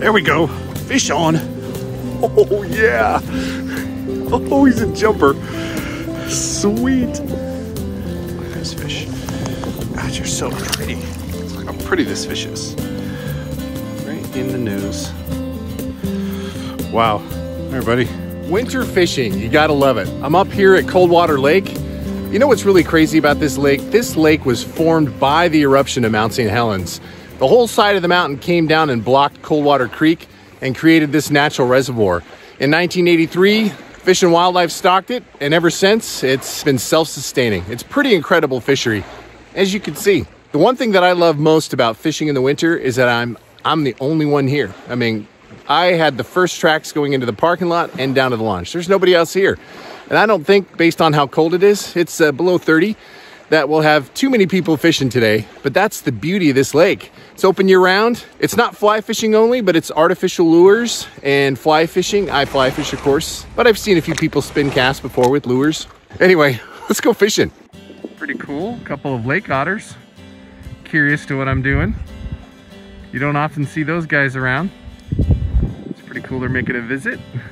There we go. Fish on. Oh, oh, oh, yeah. Oh, he's a jumper. Sweet. Look at this fish. God, you're so pretty. Look how pretty this fish is. Right in the nose. Wow. There, buddy. Winter fishing, you gotta love it. I'm up here at Coldwater Lake. You know what's really crazy about this lake? This lake was formed by the eruption of Mount St. Helens. The whole side of the mountain came down and blocked Coldwater Creek and created this natural reservoir. In 1983, Fish and Wildlife stocked it, and ever since, it's been self-sustaining. It's pretty incredible fishery, as you can see. The one thing that I love most about fishing in the winter is that I'm I'm the only one here. I mean, I had the first tracks going into the parking lot and down to the launch. There's nobody else here. And I don't think, based on how cold it is, it's uh, below 30, that we'll have too many people fishing today. But that's the beauty of this lake. It's open year round. It's not fly fishing only, but it's artificial lures and fly fishing. I fly fish, of course, but I've seen a few people spin cast before with lures. Anyway, let's go fishing. Pretty cool. Couple of lake otters. Curious to what I'm doing. You don't often see those guys around. It's pretty cool they're making a visit.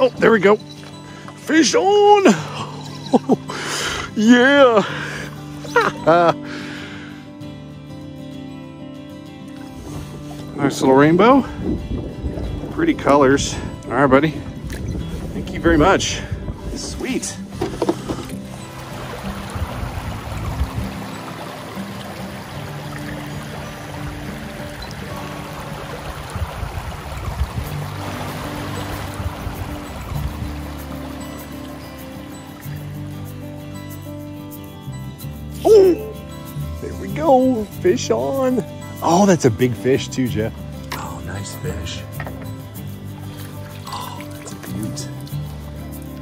Oh, there we go. Fish on. yeah. nice little rainbow. Pretty colors. All right, buddy. Thank you very much. Sweet. Oh, there we go. Fish on. Oh, that's a big fish too, Jeff. Oh, nice fish. Oh, that's a beaut.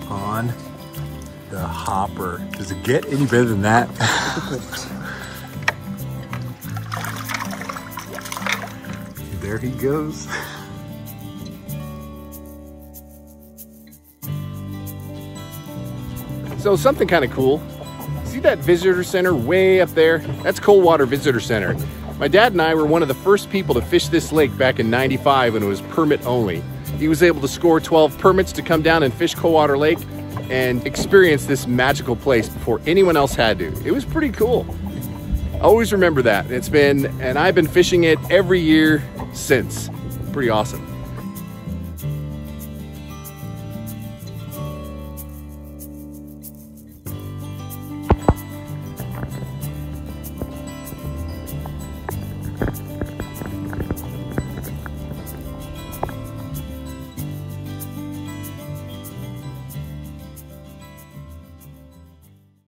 On the hopper. Does it get any better than that? there he goes. So something kind of cool. See that visitor center way up there? That's Coldwater Visitor Center. My dad and I were one of the first people to fish this lake back in 95 when it was permit only. He was able to score 12 permits to come down and fish Coldwater Lake and experience this magical place before anyone else had to. It was pretty cool. Always remember that. It's been, and I've been fishing it every year since. Pretty awesome.